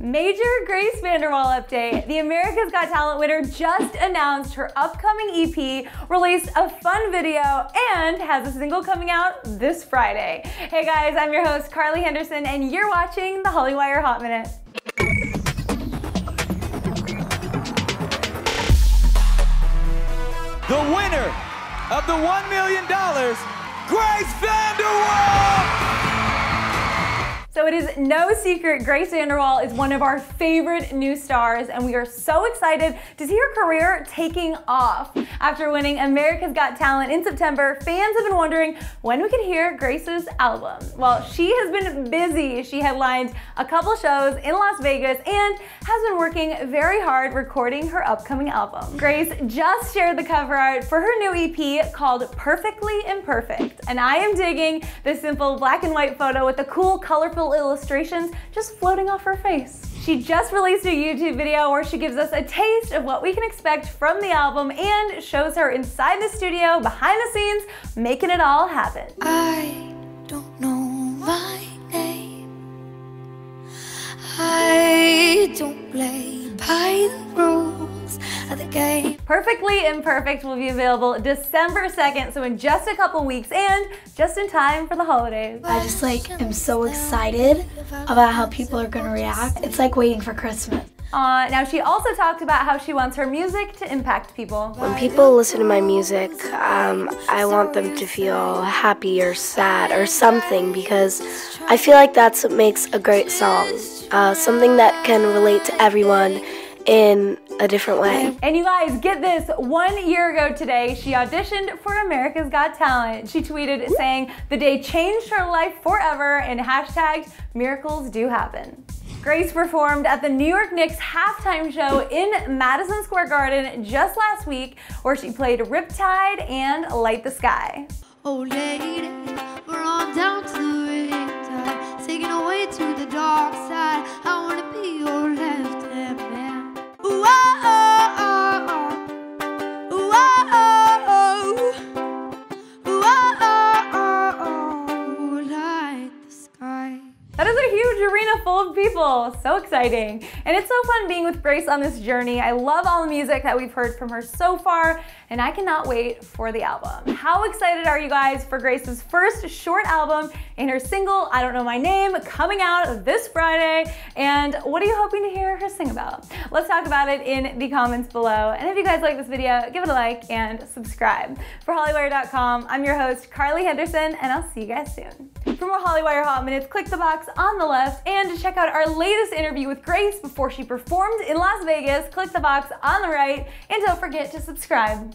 Major Grace VanderWaal update. The America's Got Talent winner just announced her upcoming EP, released a fun video, and has a single coming out this Friday. Hey guys, I'm your host, Carly Henderson, and you're watching the Hollywire Hot Minute. The winner of the $1 million, Grace VanderWaal! So it is no secret Grace VanderWaal is one of our favorite new stars and we are so excited to see her career taking off. After winning America's Got Talent in September, fans have been wondering when we could hear Grace's album. Well, she has been busy. She headlined a couple shows in Las Vegas and has been working very hard recording her upcoming album. Grace just shared the cover art for her new EP called Perfectly Imperfect. And I am digging the simple black and white photo with the cool, colorful illustrations just floating off her face. She just released a YouTube video where she gives us a taste of what we can expect from the album and shows her inside the studio, behind the scenes, making it all happen. I don't know my name. I don't play by the rules of the game. Perfectly Imperfect will be available December 2nd, so in just a couple weeks and just in time for the holidays. I just like am so excited about how people are gonna react. It's like waiting for Christmas. Uh, now she also talked about how she wants her music to impact people. When people listen to my music, um, I want them to feel happy or sad or something because I feel like that's what makes a great song. Uh, something that can relate to everyone in a different way. And you guys, get this. One year ago today, she auditioned for America's Got Talent. She tweeted saying the day changed her life forever and hashtagged miracles do happen. Grace performed at the New York Knicks halftime show in Madison Square Garden just last week, where she played Riptide and Light the Sky. Oh, lady, That is huge arena full of people. So exciting. And it's so fun being with Grace on this journey. I love all the music that we've heard from her so far, and I cannot wait for the album. How excited are you guys for Grace's first short album and her single, I Don't Know My Name, coming out this Friday? And what are you hoping to hear her sing about? Let's talk about it in the comments below. And if you guys like this video, give it a like and subscribe. For Hollywire.com, I'm your host, Carly Henderson, and I'll see you guys soon. For more Hollywire Hot Minutes, click the box the left, and to check out our latest interview with Grace before she performed in Las Vegas, click the box on the right, and don't forget to subscribe.